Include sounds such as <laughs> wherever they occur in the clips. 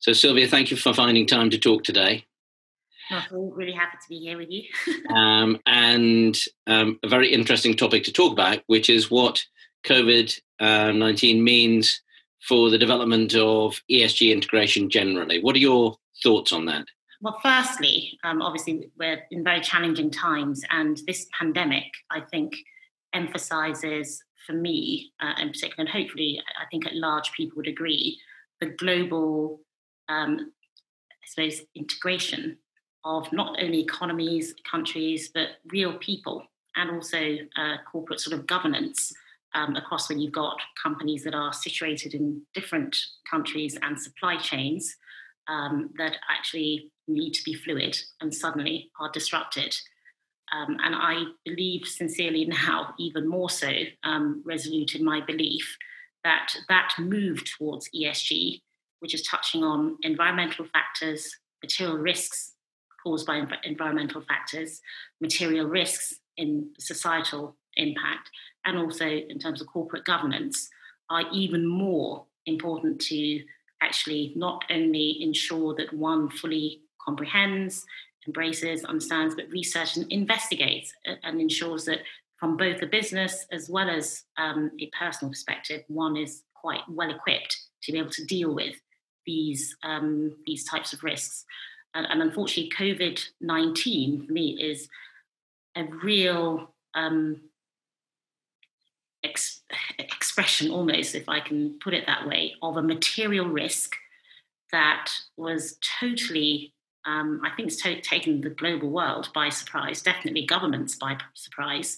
So, Sylvia, thank you for finding time to talk today. Well, really happy to be here with you. <laughs> um, and um, a very interesting topic to talk about, which is what COVID uh, 19 means for the development of ESG integration generally. What are your thoughts on that? Well, firstly, um, obviously, we're in very challenging times, and this pandemic, I think, emphasizes for me uh, in particular, and hopefully, I think at large people would agree, the global, um, I suppose, integration of not only economies, countries, but real people, and also uh, corporate sort of governance um, across when you've got companies that are situated in different countries and supply chains um, that actually need to be fluid and suddenly are disrupted. Um, and I believe sincerely now, even more so, um, resolute in my belief that that move towards ESG, which is touching on environmental factors, material risks caused by env- environmental factors, material risks in societal impact, and also in terms of corporate governance, are even more important to actually not only ensure that one fully comprehends, embraces, understands, but researches and investigates and ensures that from both a business as well as um, a personal perspective, one is quite well equipped to be able to deal with these um, these types of risks. And, and unfortunately, COVID nineteen for me is a real um, ex- expression, almost, if I can put it that way, of a material risk that was totally um, I think it's to- taken the global world by surprise, definitely governments by surprise,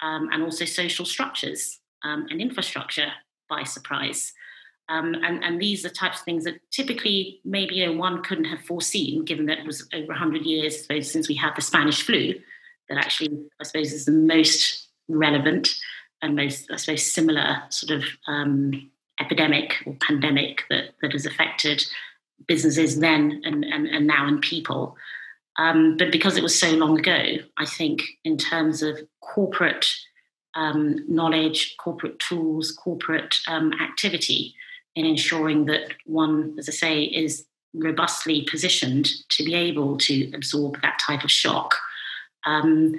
um, and also social structures um, and infrastructure by surprise. Um, and, and, these are types of things that typically maybe you know, one couldn't have foreseen, given that it was over 100 years since we had the Spanish flu, that actually, I suppose, is the most relevant and most, I suppose, similar sort of um, epidemic or pandemic that, that has affected businesses then and, and, and now in people. Um, but because it was so long ago, I think in terms of corporate um, knowledge, corporate tools, corporate um, activity, in ensuring that one, as I say, is robustly positioned to be able to absorb that type of shock, um,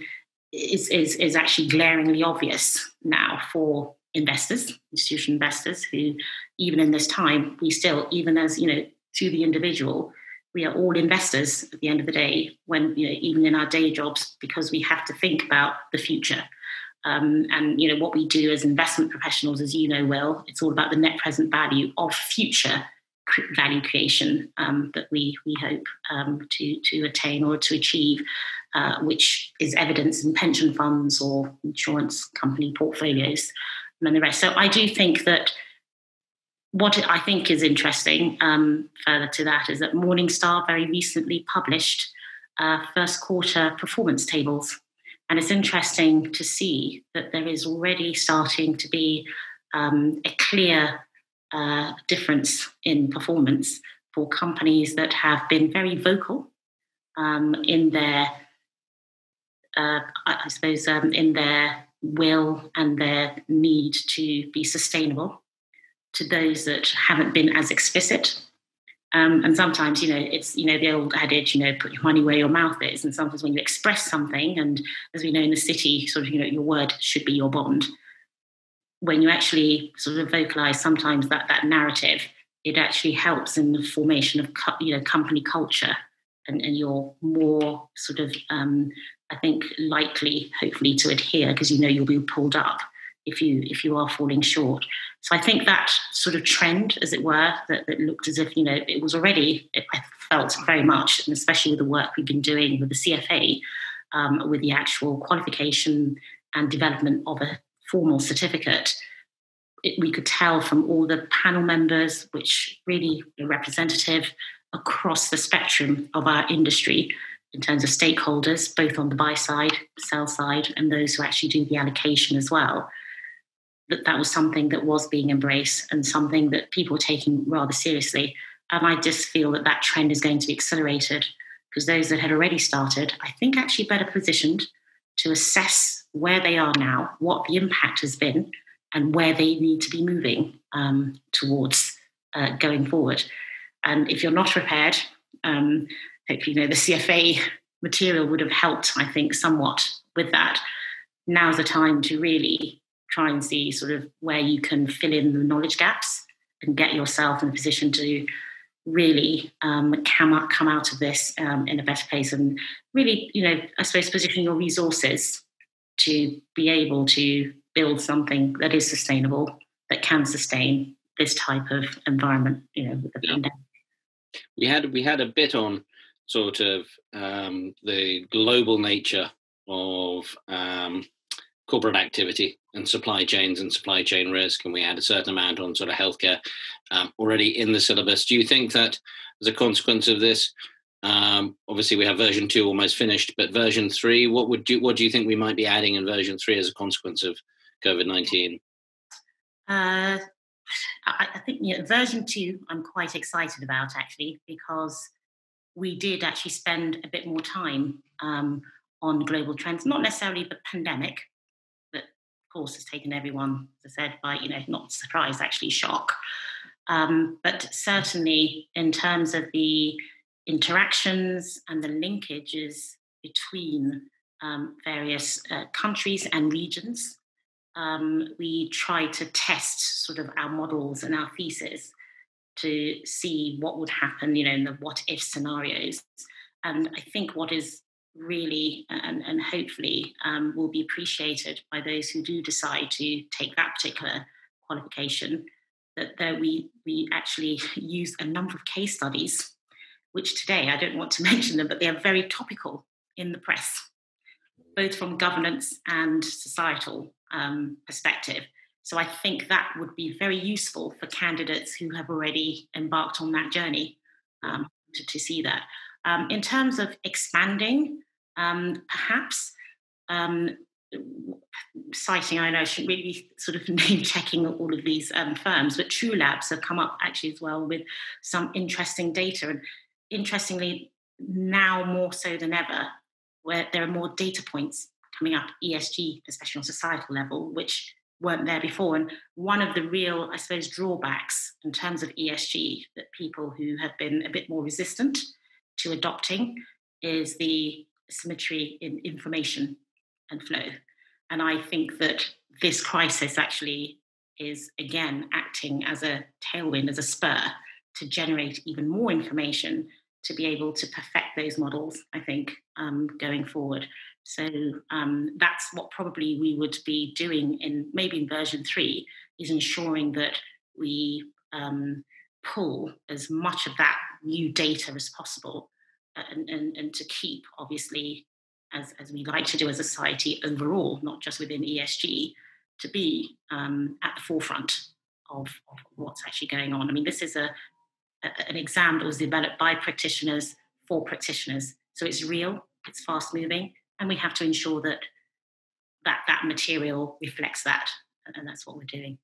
is, is, is actually glaringly obvious now for investors, institutional investors, who even in this time, we still, even as you know, to the individual. We are all investors at the end of the day, when you know, even in our day jobs, because we have to think about the future. Um, and you know what we do as investment professionals, as you know well, it's all about the net present value of future value creation um, that we we hope um, to to attain or to achieve, uh, which is evidence in pension funds or insurance company portfolios and the rest. So I do think that what I think is interesting um, further to that is that Morningstar very recently published uh, first quarter performance tables. And it's interesting to see that there is already starting to be um, a clear uh, difference in performance for companies that have been very vocal um, in their, uh, I suppose, um, in their will and their need to be sustainable to those that haven't been as explicit. Um, and sometimes, you know, it's, you know, the old adage, you know, put your money where your mouth is. And sometimes when you express something, and as we know in the city, sort of, you know, your word should be your bond. When you actually sort of vocalize sometimes that, that narrative, it actually helps in the formation of, you know, company culture. And, and you're more sort of, um, I think, likely, hopefully, to adhere because you know you'll be pulled up if you if you are falling short. So I think that sort of trend, as it were, that, that looked as if you know it was already. It, I felt very much, and especially with the work we've been doing with the CFA, um, with the actual qualification and development of a formal certificate. It, we could tell from all the panel members, which really were representative across the spectrum of our industry in terms of stakeholders, both on the buy side, sell side, and those who actually do the allocation as well that that was something that was being embraced and something that people were taking rather seriously. And I just feel that that trend is going to be accelerated because those that had already started, I think, actually better positioned to assess where they are now, what the impact has been, and where they need to be moving um, towards uh, going forward. And if you're not prepared, um, hopefully, you know, the CFA material would have helped, I think, somewhat with that. Now's the time to really try and see sort of where you can fill in the knowledge gaps and get yourself in a position to really um, come, out, come out of this um, in a better place and really, you know, I suppose position your resources to be able to build something that is sustainable, that can sustain this type of environment, you know, with the yeah. pandemic. We had we had a bit on sort of um, the global nature of um, corporate activity and supply chains and supply chain risk, and we had a certain amount on sort of healthcare um, already in the syllabus. Do you think that as a consequence of this, um, obviously we have version two almost finished, but version three, what would you what do you think we might be adding in version three as a consequence of COVID nineteen? Uh, I, I, think you know, version two, I'm quite excited about actually because we did actually spend a bit more time um, on global trends, not necessarily the pandemic, course has taken everyone, as I said, by, you know, not surprise, actually shock. Um, but certainly in terms of the interactions and the linkages between um, various uh, countries and regions, um, we try to test sort of our models and our thesis to see what would happen, you know, in the what if scenarios. And I think what is really and, and hopefully um, will be appreciated by those who do decide to take that particular qualification that we we actually <laughs> use a number of case studies which today i don't want to <laughs> mention them but they are very topical in the press both from governance and societal um, perspective so I think that would be very useful for candidates who have already embarked on that journey um, to, to, see that. Um, in terms of expanding, um, perhaps um, citing, I know I shouldn't really be sort of <laughs> name checking all of these um, firms, but True Labs have come up actually as well with some interesting data. And interestingly, now more so than ever, where there are more data points coming up, ESG, especially on societal level, which weren't there before. And one of the real, I suppose, drawbacks in terms of ESG that people who have been a bit more resistant to adopting is the symmetry in information and flow. And I think that this crisis actually is again acting as a tailwind, as a spur to generate even more information to be able to perfect those models, I think, um, going forward. So um, that's what probably we would be doing in maybe in version three is ensuring that we um, pull as much of that new data as possible and, and, and to keep obviously as, as we like to do as a society overall, not just within ESG, to be um, at the forefront of, of, what's actually going on. I mean, this is a, a, an exam that was developed by practitioners for practitioners. So it's real, it's fast moving, and we have to ensure that that that material reflects that and that's what we're doing